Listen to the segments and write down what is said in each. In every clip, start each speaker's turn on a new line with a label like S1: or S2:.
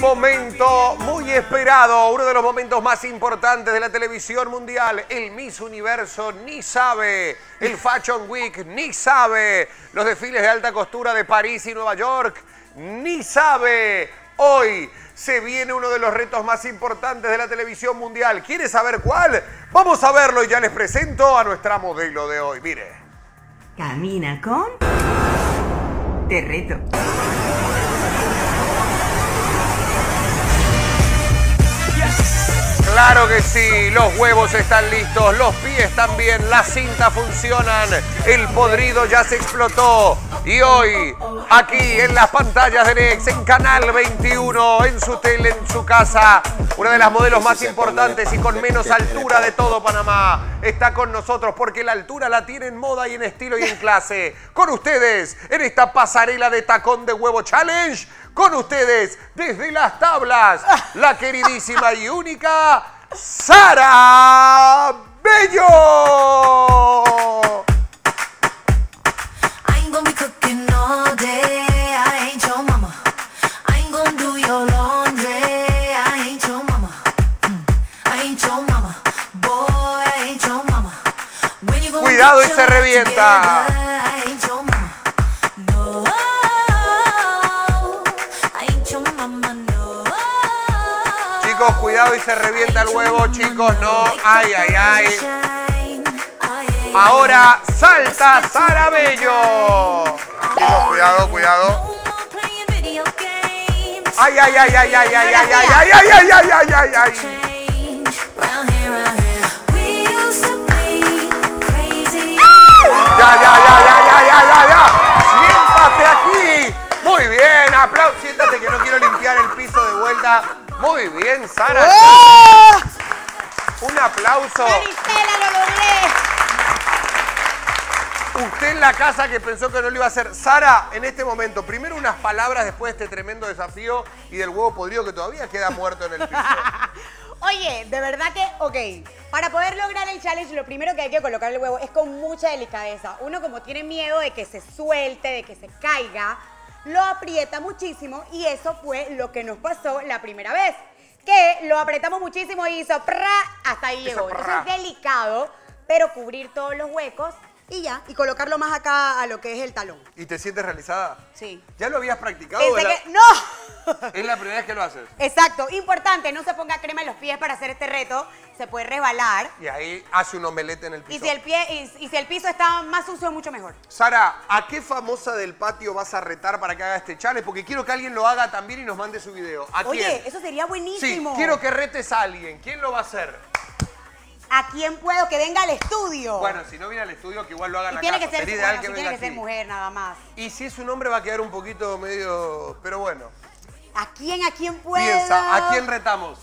S1: momento muy esperado, uno de los momentos más importantes de la televisión mundial. El Miss Universo ni sabe, el Fashion Week ni sabe, los desfiles de alta costura de París y Nueva York ni sabe. Hoy se viene uno de los retos más importantes de la televisión mundial. ¿Quiere saber cuál? Vamos a verlo y ya les presento a nuestra modelo de hoy. Mire.
S2: Camina con... Te reto.
S1: Claro que sí, los huevos están listos, los pies también, las cintas funcionan, el podrido ya se explotó. Y hoy, aquí en las pantallas de Nex, en Canal 21, en su tele, en su casa, una de las modelos más importantes y con menos altura de todo Panamá, está con nosotros porque la altura la tiene en moda y en estilo y en clase. Con ustedes, en esta pasarela de tacón de huevo challenge, con ustedes, desde las tablas, la queridísima y única Sara Cuidado y se revienta. Chicos, cuidado y se revienta el huevo, chicos, no. Ay, ay, ay. Ahora salta Sara Bello. Chicos, cuidado, cuidado.
S3: games.
S1: Ay, ay, ay, ay, ay, ay, ay, ay, ay, ay, ay, ay, ay, ay, Muy bien, Sara. Un aplauso.
S4: Maricela, lo logré.
S1: Usted en la casa que pensó que no lo iba a hacer. Sara, en este momento, primero unas palabras después de este tremendo desafío y del huevo podrido que todavía queda muerto en el piso.
S4: Oye, de verdad que, ok, para poder lograr el challenge, lo primero que hay que colocar el huevo es con mucha delicadeza. Uno como tiene miedo de que se suelte, de que se caiga, lo aprieta muchísimo y eso fue lo que nos pasó la primera vez. Que lo apretamos muchísimo y hizo pra, hasta ahí llegó. Entonces es delicado, pero cubrir todos los huecos y ya, y colocarlo más acá a lo que es el talón.
S1: ¿Y te sientes realizada?
S4: Sí.
S1: ¿Ya lo habías practicado?
S4: Pensé que- ¡No!
S1: Es la primera vez que lo haces.
S4: Exacto, importante, no se ponga crema en los pies para hacer este reto, se puede resbalar.
S1: Y ahí hace un omelete en el
S4: Y
S1: piso.
S4: si, el pie, y, y si el piso está más sucio, mucho mejor.
S1: Sara, ¿a qué famosa del patio vas a retar para que haga este challenge? Porque quiero que alguien lo haga también y nos mande su video. ¿A
S4: Oye,
S1: quién?
S4: eso sería
S1: Sí,
S4: buenísimo.
S1: quiero que retes a alguien. ¿Quién lo va a hacer?
S4: ¿A quién puedo que venga al estudio?
S1: Bueno, si no viene al estudio, que igual lo haga en la
S4: tiene
S1: casa.
S4: que ser,
S1: Sería ideal
S4: bueno,
S1: que
S4: sí,
S1: venga
S4: tiene que ser
S1: aquí.
S4: mujer nada más.
S1: Y si es un hombre va a quedar un poquito medio... Pero bueno.
S4: ¿A quién, a quién puedo?
S1: Piensa, ¿a quién retamos?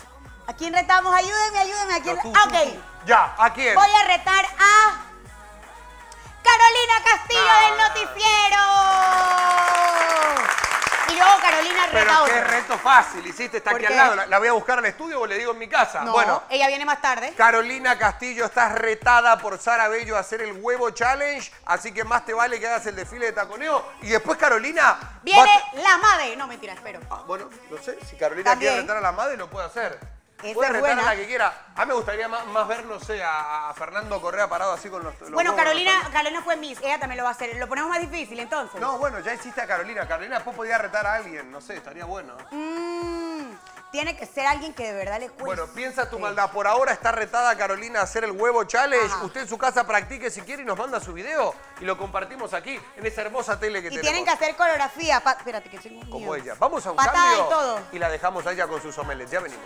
S4: ¿A quién retamos? Ayúdenme, ayúdenme. ¿A quién?
S1: No, tú,
S4: Ah, ok.
S1: Ya, ¿a quién?
S4: Voy a retar a Carolina Castillo
S1: Ah.
S4: del Noticiero. Y luego Carolina reta a
S1: Pero qué reto fácil, hiciste, está
S4: ¿Por
S1: aquí al lado. ¿La, la voy a buscar al estudio o le digo en mi casa?
S4: No,
S1: Bueno,
S4: ella viene más tarde.
S1: Carolina Castillo, estás retada por Sara Bello a hacer el huevo challenge, así que más te vale que hagas el desfile de taconeo. Y después Carolina...
S4: Viene
S1: va-
S4: la madre. No, mentira, espero.
S1: Ah, bueno, no sé, si Carolina
S4: También.
S1: quiere retar a la madre, lo puede hacer.
S4: Esa
S1: puede
S4: es
S1: retar
S4: buena.
S1: a la que quiera. A mí me gustaría más, más ver, no sé, a, a Fernando Correa parado así con los, los
S4: Bueno,
S1: huevos
S4: Carolina,
S1: rotando.
S4: Carolina fue Miss, ella también lo va a hacer. Lo ponemos más difícil entonces.
S1: No, bueno, ya hiciste a Carolina. Carolina después podía retar a alguien, no sé, estaría bueno.
S4: Mm, tiene que ser alguien que de verdad le cueste.
S1: Bueno, piensa tu maldad. Por ahora está retada Carolina a hacer el huevo challenge.
S4: Ajá.
S1: Usted en su casa practique si quiere y nos manda su video y lo compartimos aquí en esa hermosa tele que
S4: Y
S1: tenemos.
S4: tienen que hacer coreografía. pa- Espérate, que tengo
S1: como
S4: miedo.
S1: ella. Vamos a un
S4: Patada
S1: cambio
S4: y todo.
S1: y la dejamos a ella con sus omelets. Ya venimos.